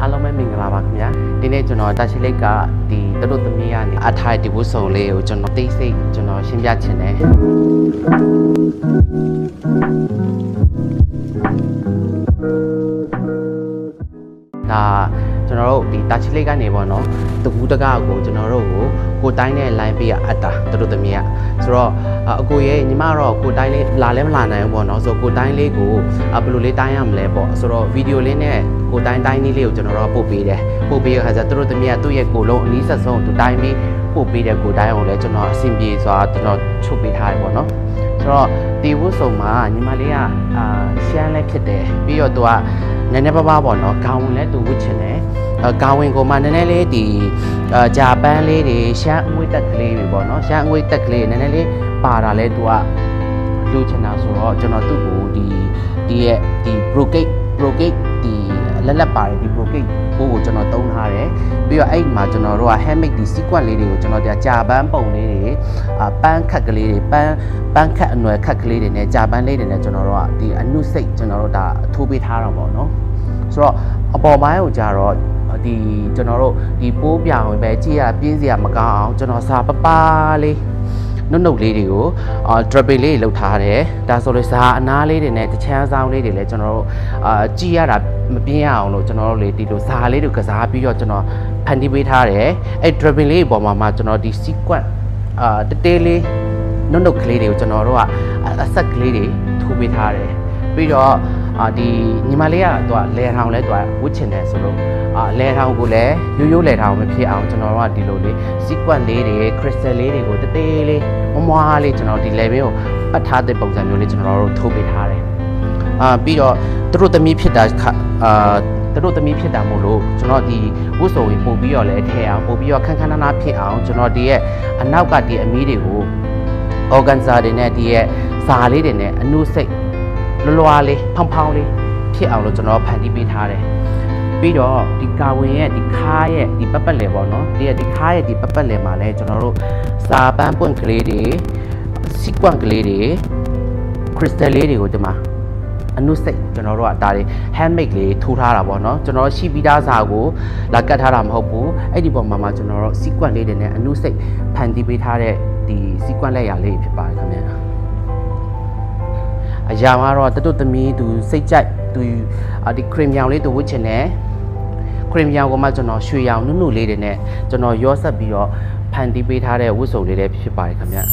အားလုံးပဲမင်္ဂလာပါခင်ဗျာဒီနေ့ကျွန်တော်တာရှိလိတ်ကဒီတတို့သမီးကနေအထိုင်ဒီဝတ်စုံလေးကိုကျွန်တော်သိစိတ်ကျွန်တော်ရှင်းပြချင်တယ်ဒါ ကျွန်တော်တို့ဒီတာချီလိတ်ကနေပေါ့နော်တကူတကားကိုကျွန်တော်တို့ကိုကိုတိုင်းနဲ့ line ပေးရအပ်တာတို့သမီးကဆိုတော့အကိုရဲ့ညီမတော့ကိုတိုင်းလေးလာလဲမလာနိုင်ဘူးပေါ့နော်ဆိုတော့ကိုတိုင်းလေးကိုဘယ်လိုလေးတိုင်းရမလဲပေါ့ဆိုတော့ဗီဒီယိုလေးနဲ့ကိုတိုင်းတိုင်းလေးလေးကိုကျွန်တော်တို့ပို့ပေးတယ်ပို့ပေးရခါကျတို့သမီးကသူ့ရဲ့ကိုလုံးအနည်းဆက်ဆုံးသူတိုင်းပြီးပို့ပေးတဲ့ကိုတိုင်းအောင်လဲကျွန်တော်အဆင်ပြေစွာကျွန်တော်ချုပ်ပေးထားတယ်ပေါ့နော်ဆိုတော့ဒီဝတ်စုံမှာညီမလေးကအာရှမ်းလည်းဖြစ်တယ်ပြီးတော့သူကနည်းနည်းပါးပါးပေါ့နော်ခေါင်းဝင်လည်းသူဝတ်ချင်တယ် ခေါင်းဝင်ကိုမှနည်းနည်းလေးဒီအာဂျပန်လေးတွေရှမ်းအငွေ့တက်ကလေးတွေပေါ့နော်ရှမ်းအငွေ့တက်ကလေးနည်းနည်းလေးပါတာလဲသူကလူချင်တာဆိုတော့ကျွန်တော်သူ့ကိုဒီဒီရဲ့ဒီ brocade brocade ဒီလက်လက်ပါတယ်ဒီ brocade ဘိုးကိုကျွန်တော်သုံးထားတယ်ပြီးတော့အဲ့မှာကျွန်တော်တို့က handmade ဒီ sequence လေးတွေကိုကျွန်တော်တို့ကြာပန်းပုံလေးတွေအာပန်းခက်ကလေးတွေပန်းပန်းခက်အနွယ်ခက်ကလေးတွေနဲ့ကြာပန်းလေးတွေနဲ့ကျွန်တော်တို့ကဒီအနုစိတ်ကျွန်တော်တို့ဒါထိုးပေးထားတာပေါ့နော်ဆိုတော့အပေါ်ပိုင်းကိုကြတော့ ဒီကျွန်တော်တို့ဒီပိုးပြောင်ပဲကြည့်ရပြင်းစရာမကောင်းအောင်ကျွန်တော်စာပပလေးနုတ်နုတ်လေးတွေကိုအာ drapé လေးလှုပ်ထားတယ်ဒါဆိုလို့စာအနားလေးတွေနဲ့တချမ်းဆောင်လေးတွေလည်းကျွန်တော်တို့အာကြည့်ရတာမပြင်းအောင်လို့ကျွန်တော်တို့လေဒီလိုစာလေးတွေကစားပြီးတော့ကျွန်တော်ဖန်တီးပေးထားတယ်အဲ့ drapé လေးပေါ်မှာမှကျွန်တော်ဒီ sequence အာတတဲလေးနုတ်နုတ်ကလေးတွေကိုကျွန်တော်တို့ကအဆက်ကလေးတွေထိုးပေးထားတယ်ပြီးတော့ အာဒီညီမလေးကသူကလဲထောင်လဲသူကဝစ်ချင်တယ်ဆိုလို့အာလဲထောင်ကိုလည်းရိုးရိုးလဲထောင်မဖြစ်အောင်ကျွန်တော်တို့ကဒီလိုလေး sequence လေးတွေ crystal လေးတွေကိုတသေးလေးမမွားလေးကျွန်တော်ဒီ level ကိုပတ်ထားတဲ့ပုံစံမျိုးလေးကျွန်တော်တို့ထိုးပေးထားတယ်အာပြီးတော့သူတို့သမီးဖြစ်တာအာသူတို့သမီးဖြစ်တာမို့လို့ကျွန်တော်ဒီဝတ်စုံဝင်ပို့ပြီးတော့လည်းထည့်အောင်ပို့ပြီးတော့ခန်းခန်းနာနာဖြစ်အောင်ကျွန်တော်ဒီရဲ့အနောက်ကဒီအမီးတွေကို organza တွေနဲ့ဒီရဲ့ဇာလေးတွေနဲ့အနုစိတ် လွလွားလေးဖောင်းဖောင်းလေးဖြစ်အောင်လို့ကျွန်တော်ဖန်တီးပေးထားတယ်ပြီးတော့ဒီကာဝင်ရဲ့ဒီခါးရဲ့ဒီပတ်ပတ်လည်ပေါ့နော်ဒီရဲ့ဒီခါးရဲ့ဒီပတ်ပတ်လည်မှာလဲကျွန်တော်တို့စာပန်းပွင့်ကလေးတွေ sequence ကလေးတွေ crystal လေးတွေကိုဒီမှာအနုစိတ်ကျွန်တော်တို့ကဒါတွေ handmade လေးထိုးထားတာပေါ့နော်ကျွန်တော်ရှိပြီးသားစာကိုလာကတ်ထားတာမဟုတ်ဘူးအဲ့ဒီပုံမှာမှကျွန်တော်တို့ sequence လေးတွေနဲ့အနုစိတ်ဖန်တီးပေးထားတဲ့ဒီ sequence လက်ရာလေးဖြစ်ပါတယ်ခင်ဗျာ အရာကတော့တတုသမီးသူစိတ်ကြိုက်သူဒီခရင်မြောင်လေးသူဝတ်ချင်တယ်ခရင်မြောင်ကမှကျွန်တော်ရွှေရောင်နုနုလေးတွေနဲ့ကျွန်တော်ရောဆက်ပြီးတော့ဖန်တီးပေးထားတဲ့ဝတ်စုံလေးတွေဖြစ်ပါတယ်ခင်ဗျာ